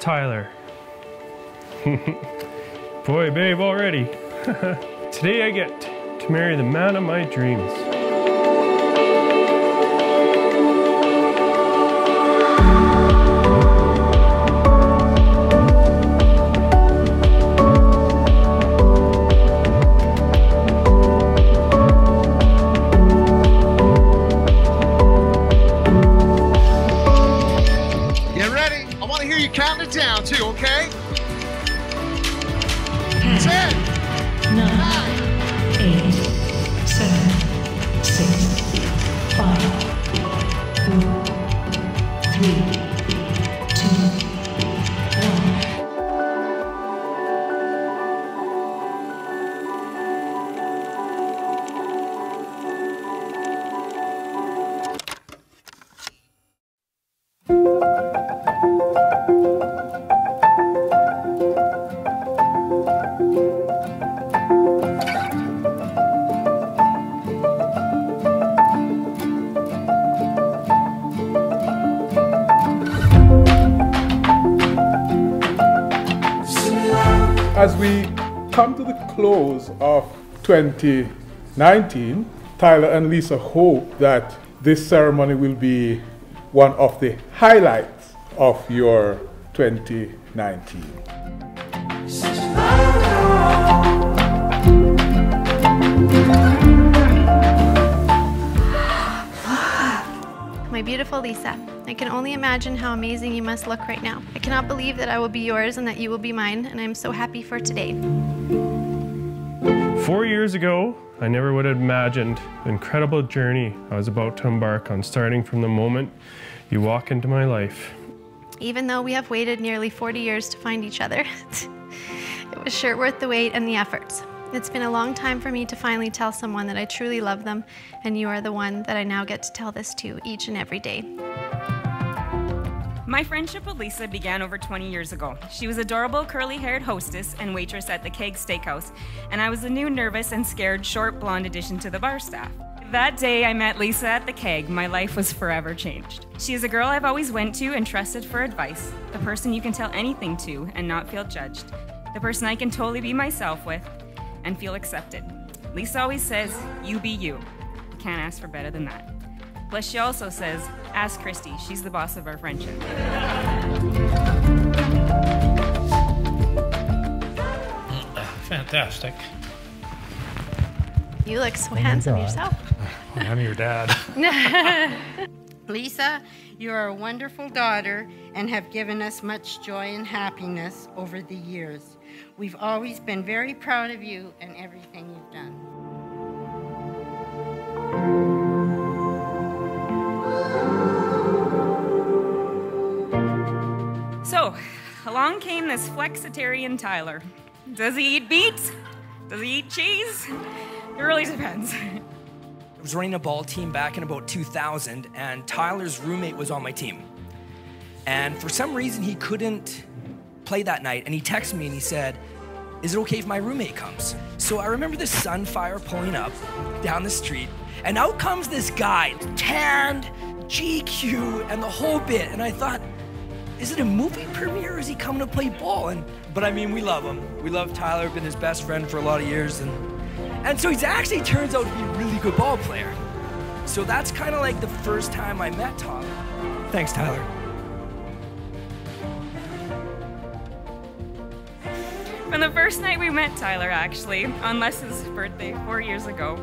Tyler. Boy, babe, already. Today I get to marry the man of my dreams. Hear you counting it down too, okay? Ten, nine, As we come to the close of 2019, Tyler and Lisa hope that this ceremony will be one of the highlights of your 2019. My beautiful Lisa, I can only imagine how amazing you must look right now. I cannot believe that I will be yours and that you will be mine, and I am so happy for today. Four years ago, I never would have imagined the incredible journey I was about to embark on, starting from the moment you walk into my life. Even though we have waited nearly 40 years to find each other, it was sure worth the wait and the efforts. It's been a long time for me to finally tell someone that I truly love them, and you are the one that I now get to tell this to each and every day. My friendship with Lisa began over 20 years ago. She was adorable curly haired hostess and waitress at the Keg Steakhouse, and I was the new nervous and scared short blonde addition to the bar staff. That day I met Lisa at the Keg, my life was forever changed. She is a girl I've always went to and trusted for advice, the person you can tell anything to and not feel judged, the person I can totally be myself with and feel accepted. Lisa always says, You be you. you. Can't ask for better than that. Plus, she also says, Ask Christy, she's the boss of our friendship. Fantastic. You look so oh handsome yourself. I'm your dad. Lisa, you are a wonderful daughter and have given us much joy and happiness over the years. We've always been very proud of you and everything you've done. Along came this flexitarian Tyler. Does he eat beets? Does he eat cheese? It really depends. I was running a ball team back in about 2000, and Tyler's roommate was on my team. And for some reason, he couldn't play that night, and he texted me and he said, Is it okay if my roommate comes? So I remember this Sunfire pulling up down the street, and out comes this guy, tanned, GQ, and the whole bit. And I thought, is it a movie premiere or is he coming to play ball? And but I mean, we love him. We love Tyler. Been his best friend for a lot of years, and and so he's actually turns out to be a really good ball player. So that's kind of like the first time I met Tyler. Thanks, Tyler. From the first night we met Tyler, actually, on Les's birthday four years ago,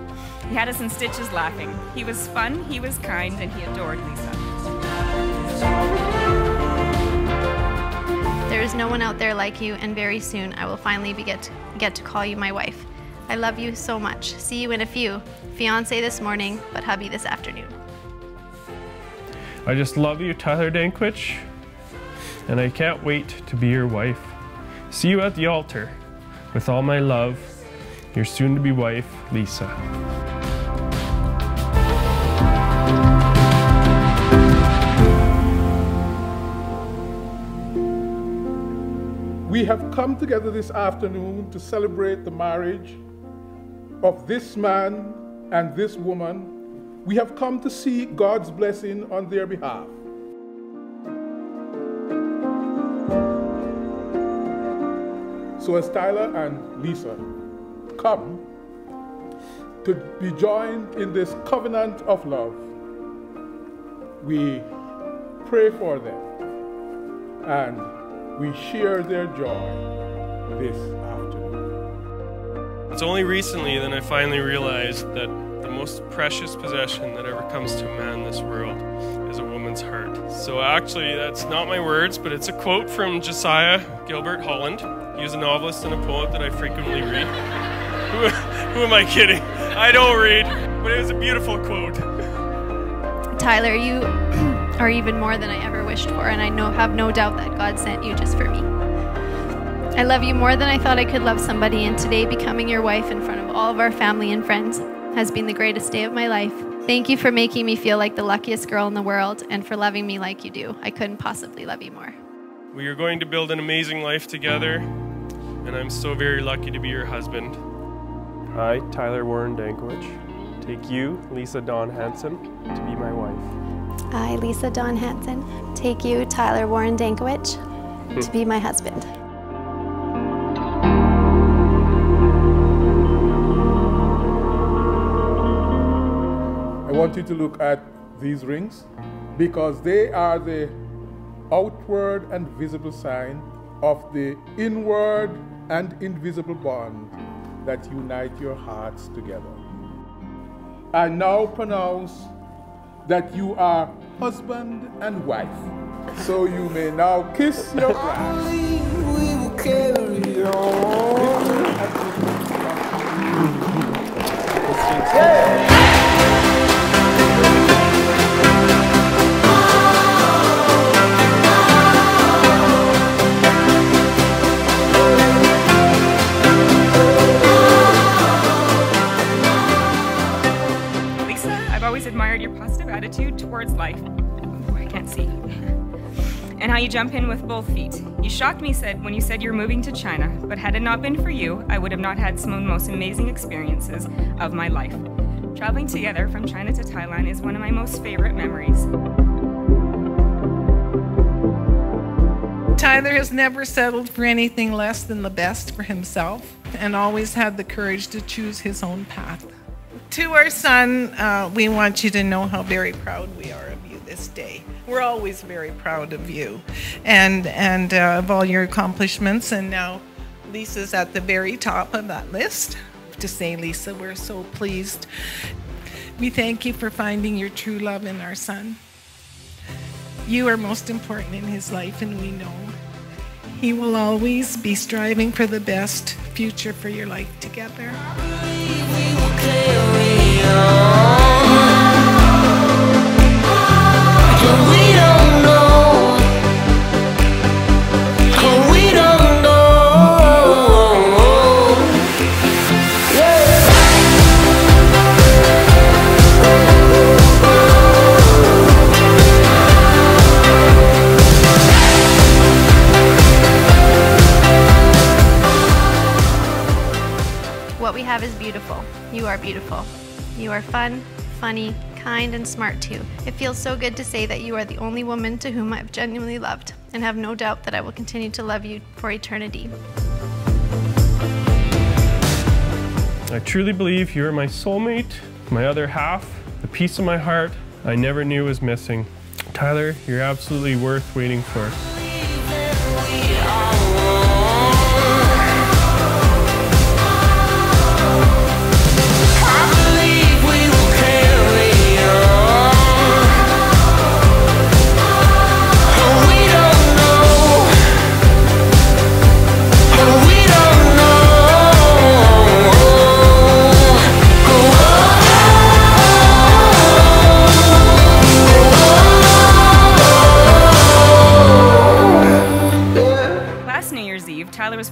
he had us in stitches laughing. He was fun, he was kind, and he adored Lisa. There is no one out there like you, and very soon I will finally get, get to call you my wife. I love you so much. See you in a few. Fiance this morning, but hubby this afternoon. I just love you, Tyler Dankwich, and I can't wait to be your wife. See you at the altar. With all my love, your soon to be wife, Lisa. We have come together this afternoon to celebrate the marriage of this man and this woman. We have come to see God's blessing on their behalf. So as Tyler and Lisa come to be joined in this covenant of love, we pray for them and we share their joy this afternoon. It's only recently that I finally realized that the most precious possession that ever comes to a man in this world is a woman's heart. So actually, that's not my words, but it's a quote from Josiah Gilbert Holland. He was a novelist and a poet that I frequently read. who, who am I kidding? I don't read, but it was a beautiful quote. Tyler, you are even more than I ever wished for, and I know, have no doubt that God sent you just for me. I love you more than I thought I could love somebody, and today becoming your wife in front of all of our family and friends has been the greatest day of my life. Thank you for making me feel like the luckiest girl in the world and for loving me like you do. I couldn't possibly love you more. We are going to build an amazing life together, and I'm so very lucky to be your husband. I, Tyler Warren Dankwich, take you, Lisa Dawn Hanson, to be my wife. I, Lisa Dawn Hanson, take you, Tyler Warren Dankowicz, hmm. to be my husband. I want you to look at these rings because they are the outward and visible sign of the inward and invisible bond that unite your hearts together. I now pronounce that you are husband and wife. So you may now kiss your bride. Positive attitude towards life. Ooh, I can't see. and how you jump in with both feet. You shocked me said when you said you're moving to China, but had it not been for you, I would have not had some of the most amazing experiences of my life. Traveling together from China to Thailand is one of my most favorite memories. Tyler has never settled for anything less than the best for himself and always had the courage to choose his own path. To our son, uh, we want you to know how very proud we are of you this day. We're always very proud of you and, and uh, of all your accomplishments. And now Lisa's at the very top of that list. To say, Lisa, we're so pleased. We thank you for finding your true love in our son. You are most important in his life, and we know he will always be striving for the best future for your life together. What we have is beautiful. You are beautiful. You are fun, funny, kind, and smart too. It feels so good to say that you are the only woman to whom I've genuinely loved, and have no doubt that I will continue to love you for eternity. I truly believe you are my soulmate, my other half, the piece of my heart I never knew was missing. Tyler, you're absolutely worth waiting for.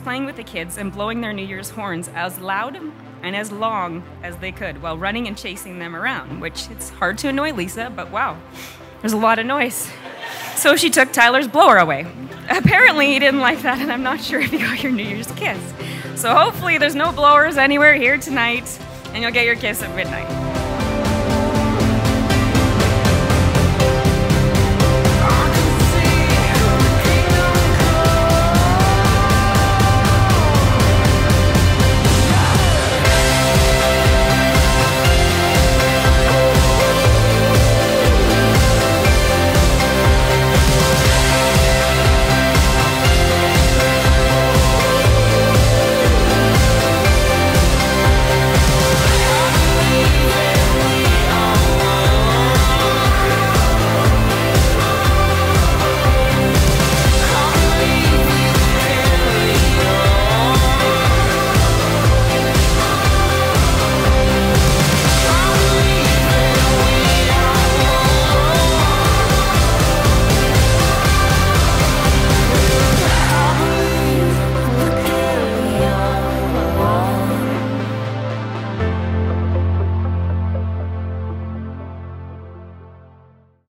Playing with the kids and blowing their New Year's horns as loud and as long as they could while running and chasing them around, which it's hard to annoy Lisa, but wow, there's a lot of noise. So she took Tyler's blower away. Apparently, he didn't like that, and I'm not sure if you got your New Year's kiss. So hopefully, there's no blowers anywhere here tonight, and you'll get your kiss at midnight.